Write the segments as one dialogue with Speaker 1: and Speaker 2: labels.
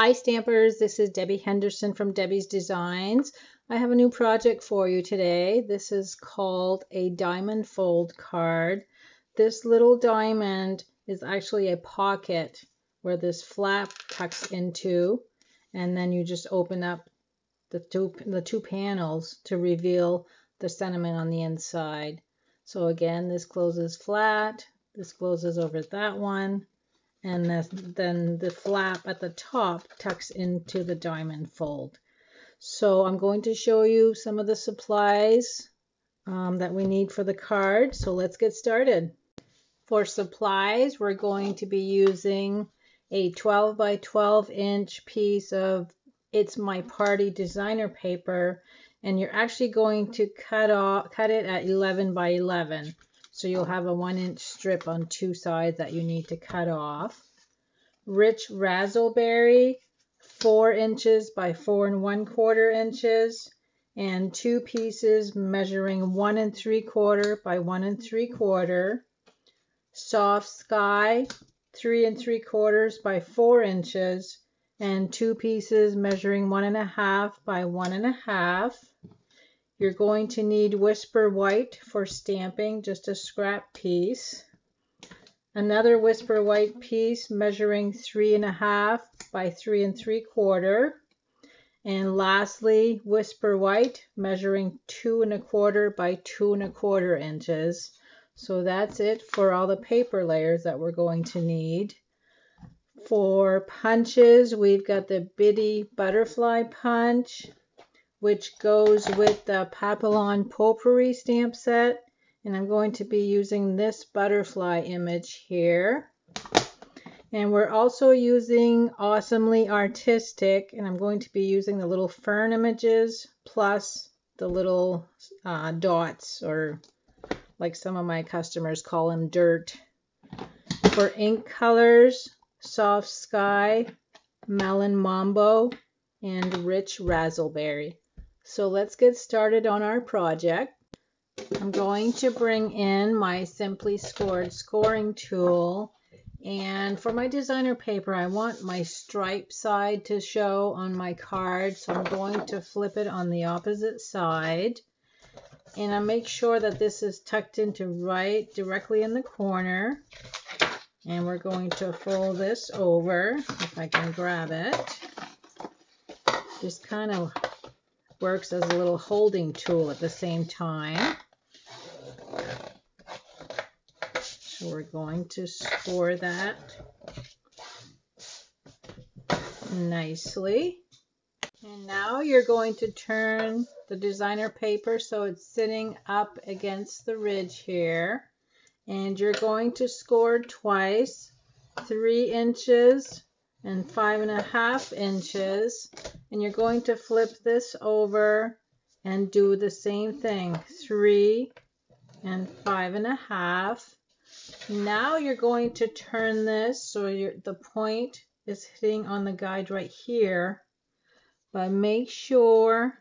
Speaker 1: Hi Stampers, this is Debbie Henderson from Debbie's Designs. I have a new project for you today. This is called a diamond fold card. This little diamond is actually a pocket where this flap tucks into and then you just open up the two, the two panels to reveal the sentiment on the inside. So again, this closes flat, this closes over that one, and then the flap at the top tucks into the diamond fold. So I'm going to show you some of the supplies um, that we need for the card. So let's get started. For supplies, we're going to be using a 12 by 12 inch piece of It's My Party designer paper and you're actually going to cut off cut it at 11 by 11 so you'll have a one inch strip on two sides that you need to cut off rich razzleberry four inches by four and one quarter inches and two pieces measuring one and three quarter by one and three quarter. Soft sky, three and three quarters by four inches and two pieces measuring one and a half by one and a half. You're going to need Whisper White for stamping, just a scrap piece another whisper white piece measuring three and a half by three and three quarter. And lastly, whisper white measuring two and a quarter by two and a quarter inches. So that's it for all the paper layers that we're going to need. For punches, we've got the Bitty Butterfly Punch, which goes with the Papillon Potpourri stamp set and I'm going to be using this butterfly image here. And we're also using Awesomely Artistic, and I'm going to be using the little fern images plus the little uh, dots, or like some of my customers call them dirt. For ink colors, Soft Sky, Melon Mambo, and Rich Razzleberry. So let's get started on our project. I'm going to bring in my Simply Scored scoring tool. And for my designer paper, I want my stripe side to show on my card. So I'm going to flip it on the opposite side. And I make sure that this is tucked into right directly in the corner. And we're going to fold this over, if I can grab it. Just kind of works as a little holding tool at the same time. So we're going to score that nicely. And now you're going to turn the designer paper so it's sitting up against the ridge here. And you're going to score twice, three inches and five and a half inches. And you're going to flip this over and do the same thing, three and five and a half. Now you're going to turn this so the point is hitting on the guide right here. But make sure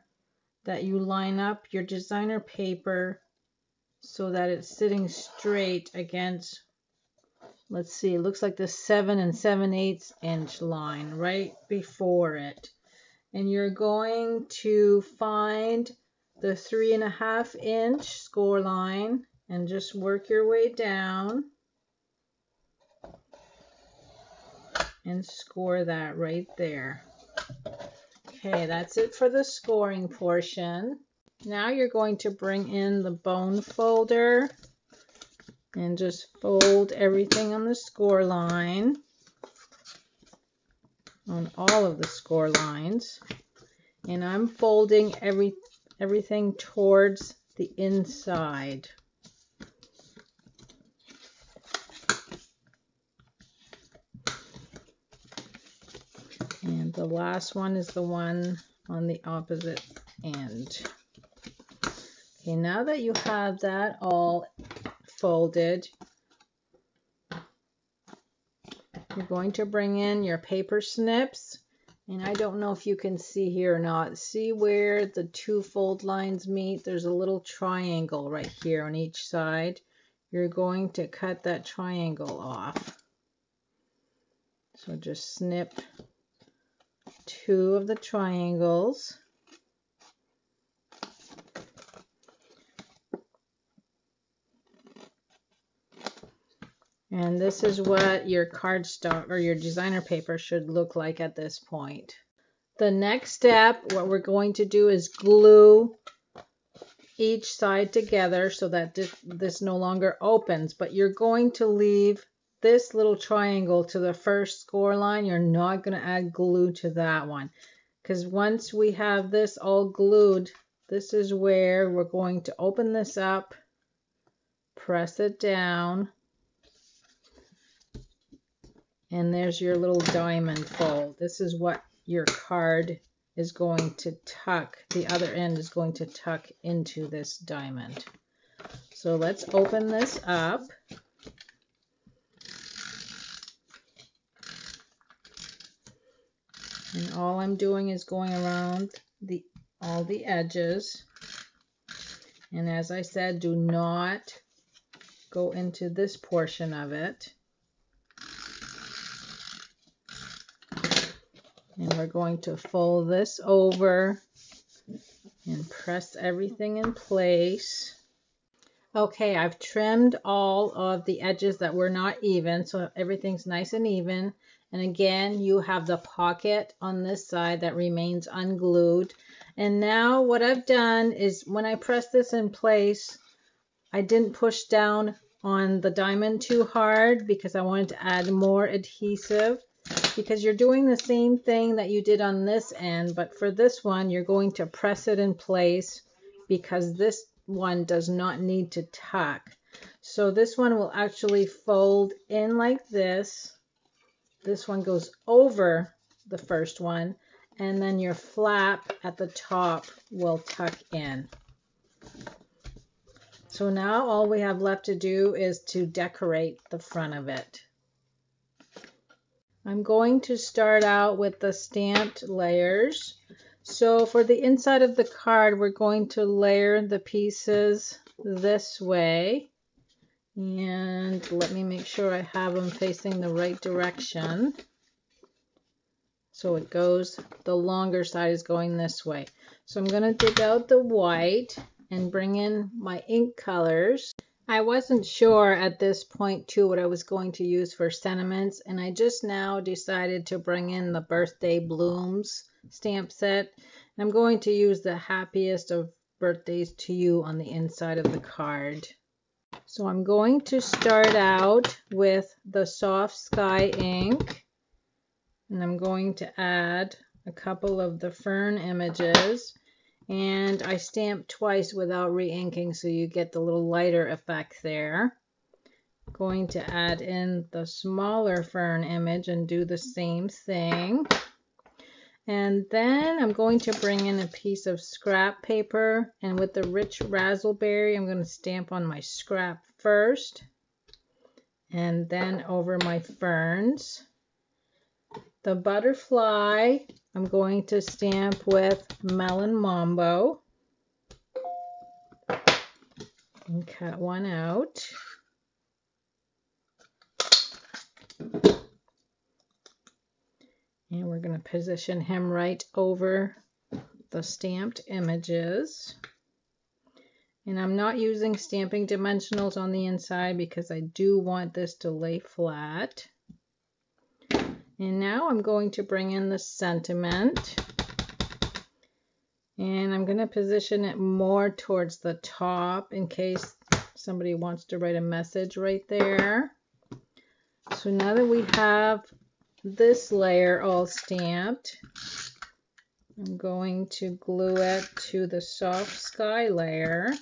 Speaker 1: that you line up your designer paper so that it's sitting straight against, let's see, it looks like the 7 and 7 eighths inch line right before it. And you're going to find the three and a half inch score line and just work your way down and score that right there. Okay, that's it for the scoring portion. Now you're going to bring in the bone folder and just fold everything on the score line on all of the score lines and I'm folding every everything towards the inside And the last one is the one on the opposite end. Okay, now that you have that all folded, you're going to bring in your paper snips. And I don't know if you can see here or not. See where the two fold lines meet? There's a little triangle right here on each side. You're going to cut that triangle off. So just snip two of the triangles. And this is what your cardstock or your designer paper should look like at this point. The next step, what we're going to do is glue each side together so that this, no longer opens, but you're going to leave this little triangle to the first score line. You're not going to add glue to that one because once we have this all glued, this is where we're going to open this up, press it down, and there's your little diamond fold. This is what your card is going to tuck, the other end is going to tuck into this diamond. So let's open this up. And all I'm doing is going around the all the edges. And as I said, do not go into this portion of it. And we're going to fold this over and press everything in place. Okay, I've trimmed all of the edges that were not even, so everything's nice and even. And again, you have the pocket on this side that remains unglued. And now what I've done is when I press this in place, I didn't push down on the diamond too hard because I wanted to add more adhesive because you're doing the same thing that you did on this end, but for this one, you're going to press it in place because this one does not need to tuck. So this one will actually fold in like this. This one goes over the first one, and then your flap at the top will tuck in. So now all we have left to do is to decorate the front of it. I'm going to start out with the stamped layers. So for the inside of the card, we're going to layer the pieces this way. And let me make sure I have them facing the right direction. So it goes, the longer side is going this way. So I'm going to dig out the white and bring in my ink colors. I wasn't sure at this point too what I was going to use for sentiments and I just now decided to bring in the birthday blooms stamp set. I'm going to use the happiest of birthdays to you on the inside of the card. So I'm going to start out with the soft sky ink and I'm going to add a couple of the fern images and I stamped twice without re-inking so you get the little lighter effect there. Going to add in the smaller fern image and do the same thing. And then I'm going to bring in a piece of scrap paper and with the rich razzleberry I'm going to stamp on my scrap first and then over my ferns. The butterfly I'm going to stamp with Melon Mambo. And cut one out. And we're going to position him right over the stamped images. And I'm not using stamping dimensionals on the inside because I do want this to lay flat. And now I'm going to bring in the sentiment. And I'm going to position it more towards the top in case somebody wants to write a message right there. So now that we have this layer all stamped, I'm going to glue it to the soft sky layer.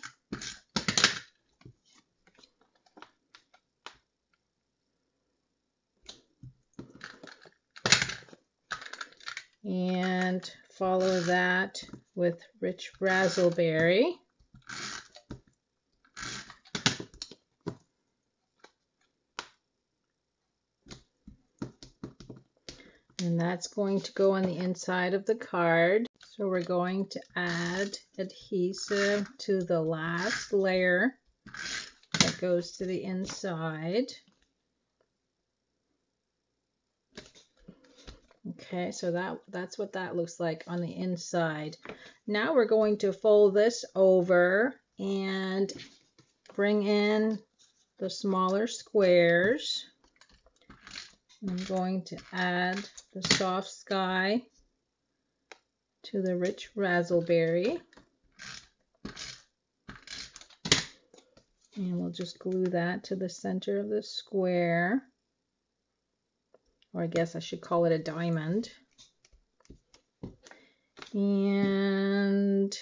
Speaker 1: And follow that with rich razzleberry. And that's going to go on the inside of the card. So we're going to add adhesive to the last layer that goes to the inside. Okay, so that that's what that looks like on the inside. Now we're going to fold this over and bring in the smaller squares. I'm going to add the soft sky to the rich razzleberry. And we'll just glue that to the center of the square. Or I guess I should call it a diamond. And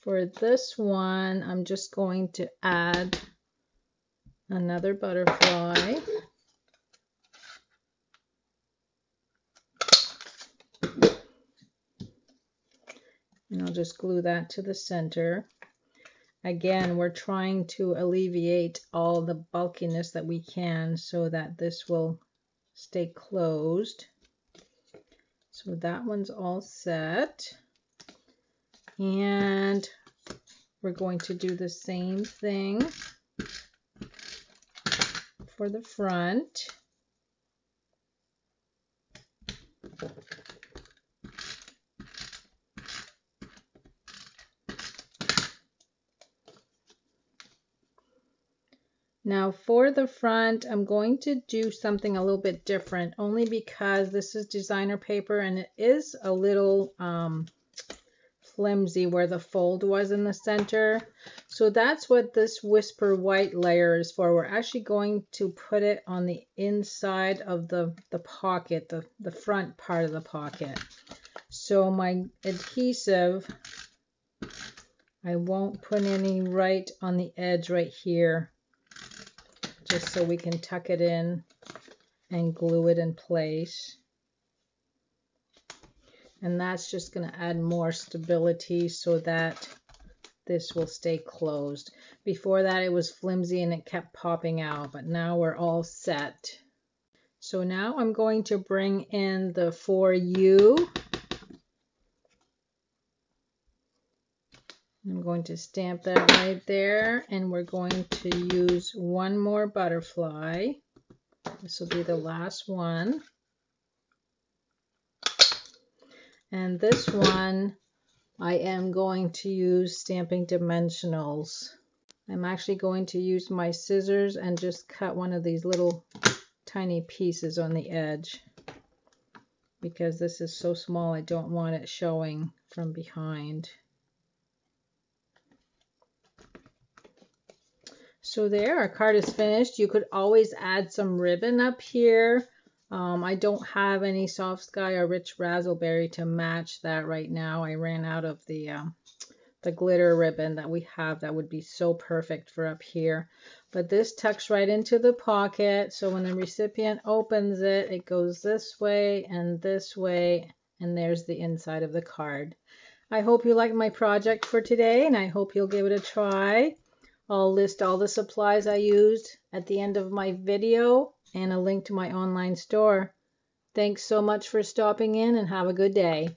Speaker 1: for this one, I'm just going to add another butterfly. And I'll just glue that to the center. Again, we're trying to alleviate all the bulkiness that we can so that this will stay closed. So that one's all set. And we're going to do the same thing for the front. Now for the front, I'm going to do something a little bit different only because this is designer paper and it is a little um, flimsy where the fold was in the center. So that's what this Whisper White layer is for. We're actually going to put it on the inside of the, the pocket, the, the front part of the pocket. So my adhesive, I won't put any right on the edge right here just so we can tuck it in and glue it in place. And that's just going to add more stability so that this will stay closed. Before that it was flimsy and it kept popping out, but now we're all set. So now I'm going to bring in the for you. I'm going to stamp that right there and we're going to use one more butterfly. This will be the last one. And this one I am going to use stamping Dimensionals. I'm actually going to use my scissors and just cut one of these little tiny pieces on the edge because this is so small I don't want it showing from behind. So there, our card is finished. You could always add some ribbon up here. Um, I don't have any soft sky or rich razzleberry to match that right now. I ran out of the um, the glitter ribbon that we have that would be so perfect for up here. But this tucks right into the pocket. So when the recipient opens it, it goes this way and this way. And there's the inside of the card. I hope you liked my project for today and I hope you'll give it a try. I'll list all the supplies I used at the end of my video and a link to my online store. Thanks so much for stopping in and have a good day.